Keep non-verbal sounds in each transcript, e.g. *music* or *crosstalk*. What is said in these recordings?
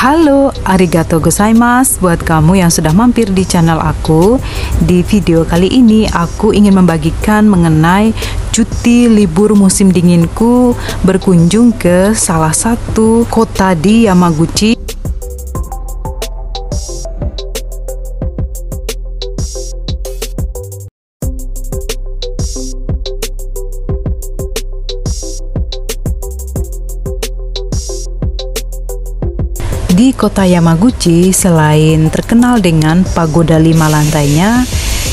Halo, arigato gozaimasu buat kamu yang sudah mampir di channel aku. Di video kali ini aku ingin membagikan mengenai cuti libur musim dinginku berkunjung ke salah satu kota di Yamaguchi Di kota Yamaguchi, selain terkenal dengan pagoda lima lantainya,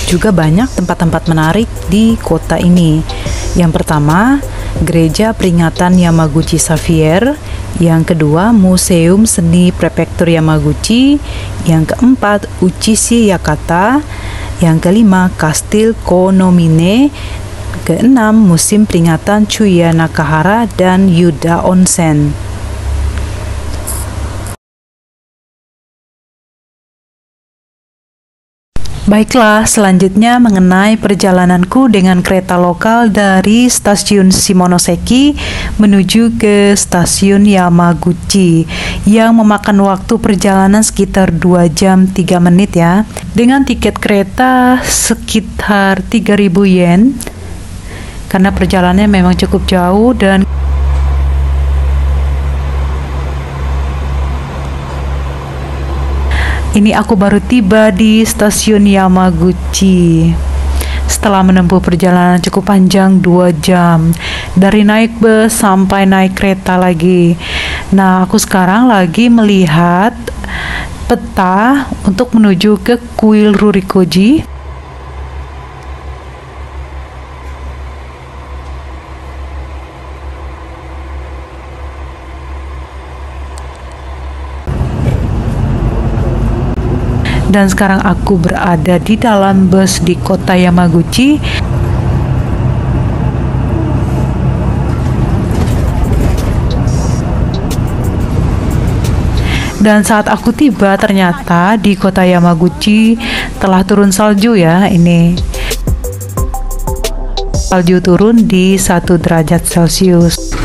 juga banyak tempat-tempat menarik di kota ini. Yang pertama, Gereja Peringatan Yamaguchi Xavier, yang kedua, Museum Seni Prefektur Yamaguchi, yang keempat, Uchishi Yakata, yang kelima, Kastil Konomine, keenam, Musim Peringatan Chuya Nakahara dan Yuda Onsen. Baiklah, selanjutnya mengenai perjalananku dengan kereta lokal dari stasiun Shimonoseki menuju ke stasiun Yamaguchi yang memakan waktu perjalanan sekitar 2 jam 3 menit ya. Dengan tiket kereta sekitar 3000 yen karena perjalanannya memang cukup jauh dan Ini aku baru tiba di stasiun Yamaguchi. Setelah menempuh perjalanan cukup panjang 2 jam dari naik bus sampai naik kereta lagi. Nah, aku sekarang lagi melihat peta untuk menuju ke kuil Rurikoji dan sekarang aku berada di dalam bus di kota Yamaguchi. Dan saat aku tiba ternyata di kota Yamaguchi telah turun salju ya ini. Salju turun di satu derajat celcius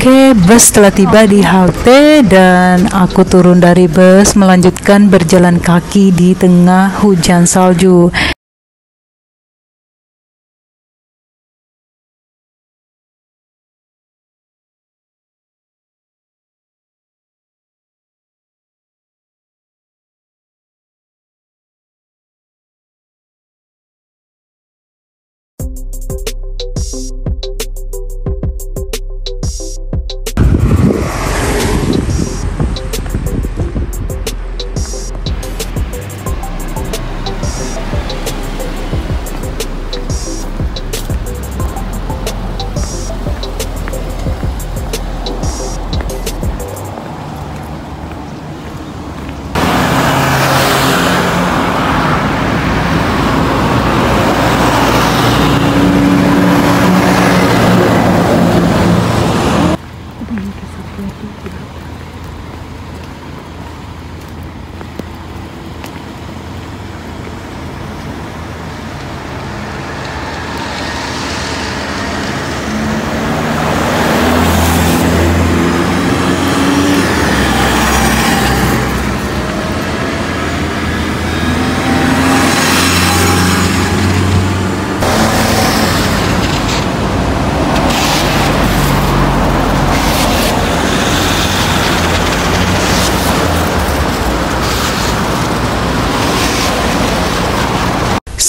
Oke, bus telah tiba di halte dan aku turun dari bus melanjutkan berjalan kaki di tengah hujan salju.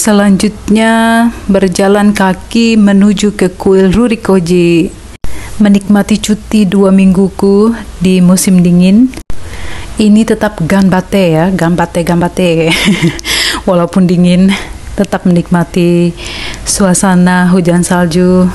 Selanjutnya berjalan kaki menuju ke kuil Rurikoji. Menikmati cuti dua mingguku di musim dingin. Ini tetap ganbate ya ganbate ganbate. *laughs* Walaupun dingin tetap menikmati suasana hujan salju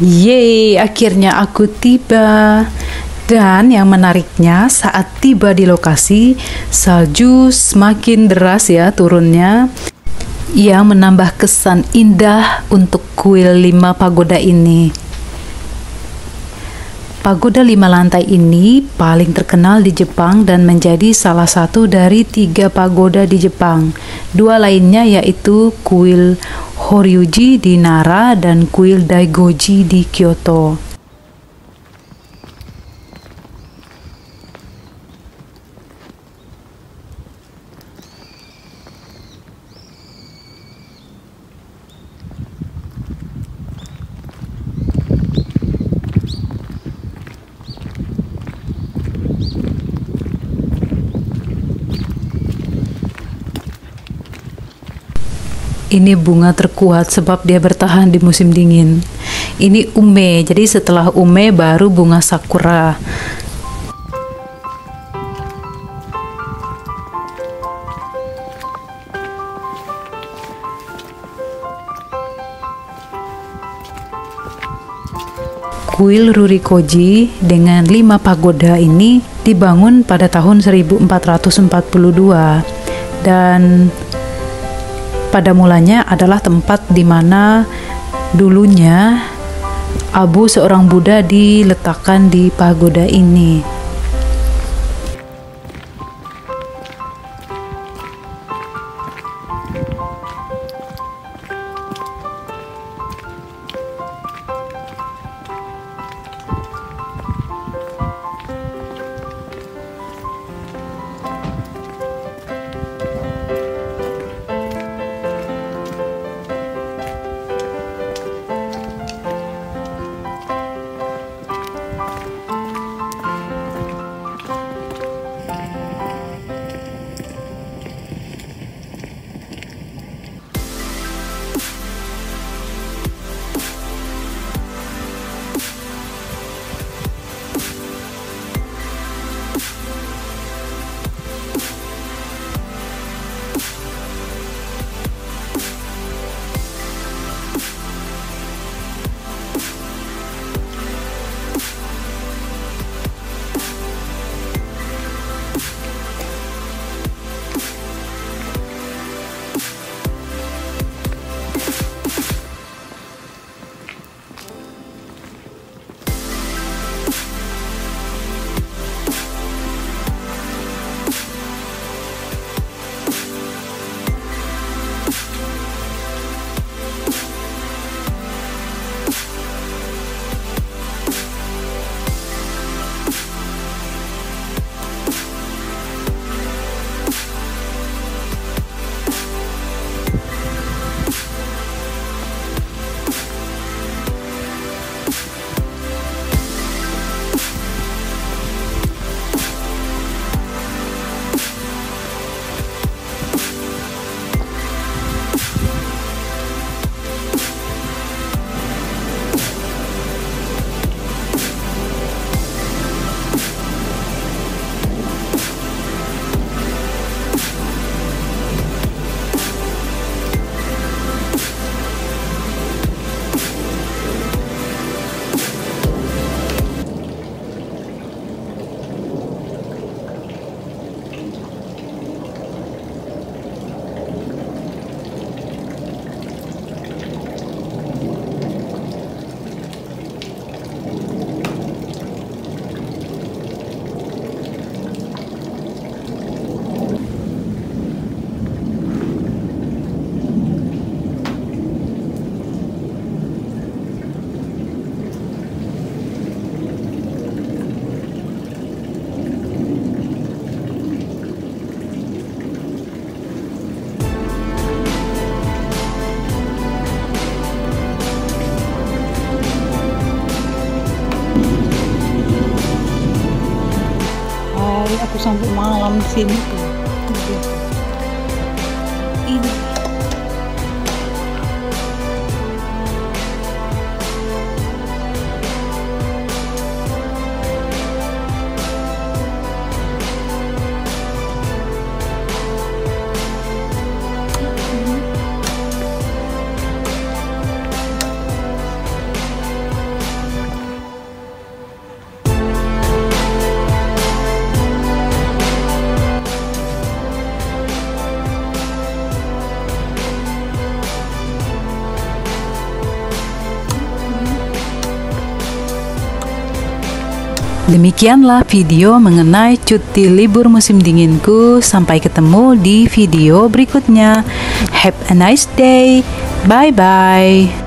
Yeay, akhirnya aku tiba. Dan yang menariknya saat tiba di lokasi, salju semakin deras ya turunnya yang menambah kesan indah untuk kuil lima pagoda ini. Pagoda lima lantai ini paling terkenal di Jepang dan menjadi salah satu dari tiga pagoda di Jepang. Dua lainnya yaitu kuil Horyuji di Nara dan kuil Daigoji di Kyoto. Ini bunga terkuat sebab dia bertahan di musim dingin. Ini ume, jadi setelah ume baru bunga sakura. Kuil Rurikoji dengan lima pagoda ini dibangun pada tahun 1442 dan pada mulanya adalah tempat di mana dulunya abu seorang Buddha diletakkan di pagoda ini. Sampai malam di sini tuh. Ini Demikianlah video mengenai cuti libur musim dinginku. Sampai ketemu di video berikutnya. Have a nice day. Bye bye.